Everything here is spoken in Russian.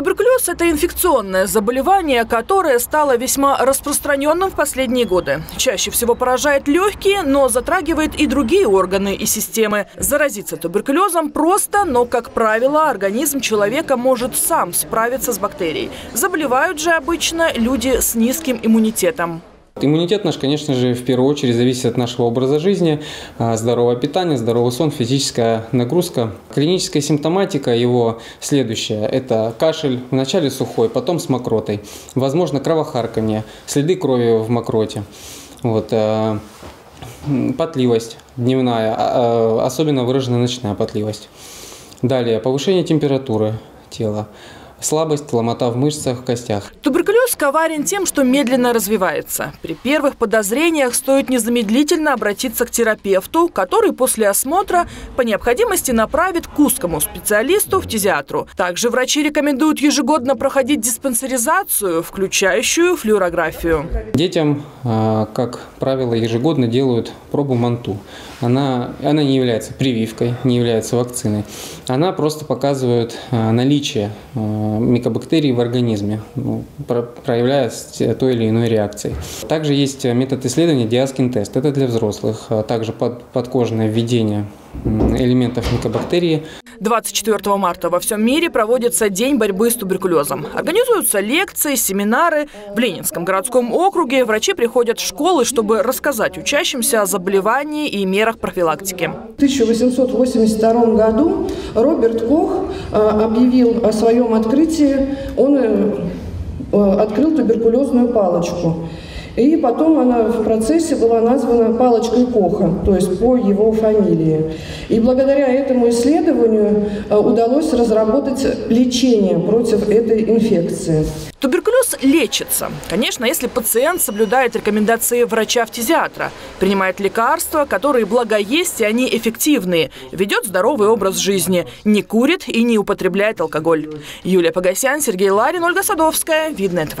Туберкулез – это инфекционное заболевание, которое стало весьма распространенным в последние годы. Чаще всего поражает легкие, но затрагивает и другие органы и системы. Заразиться туберкулезом просто, но, как правило, организм человека может сам справиться с бактерией. Заболевают же обычно люди с низким иммунитетом. Иммунитет наш, конечно же, в первую очередь зависит от нашего образа жизни, а, здорового питания, здоровый сон, физическая нагрузка. Клиническая симптоматика его следующая. Это кашель, вначале сухой, потом с мокротой. Возможно, кровохарканье, следы крови в мокроте. Вот, а, потливость дневная, а, особенно выраженная ночная потливость. Далее, повышение температуры тела слабость, ломота в мышцах, костях. Туберкулез коварен тем, что медленно развивается. При первых подозрениях стоит незамедлительно обратиться к терапевту, который после осмотра по необходимости направит к узкому специалисту в фтизиатру. Также врачи рекомендуют ежегодно проходить диспансеризацию, включающую флюорографию. Детям, а, как правило, ежегодно делают пробу МАНТУ. Она, она не является прививкой, не является вакциной. Она просто показывает а, наличие а, микобактерий в организме, ну, проявляя той или иной реакцией. Также есть метод исследования диаскин-тест. Это для взрослых. А также под, подкожное введение элементов микобактерии. 24 марта во всем мире проводится День борьбы с туберкулезом. Организуются лекции, семинары. В Ленинском городском округе врачи приходят в школы, чтобы рассказать учащимся о заболевании и мерах профилактики. В 1882 году Роберт Кох э, объявил о своем открытии. Он э, э, открыл туберкулезную палочку. И потом она в процессе была названа палочкой Коха, то есть по его фамилии. И благодаря этому исследованию э, удалось разработать лечение против этой инфекции. Туберкулез лечится. Конечно, если пациент соблюдает рекомендации врача-фтизиатра, принимает лекарства, которые благо есть и они эффективные, ведет здоровый образ жизни, не курит и не употребляет алкоголь. Юлия Погосян, Сергей Ларин, Ольга Садовская. Видно ТВ.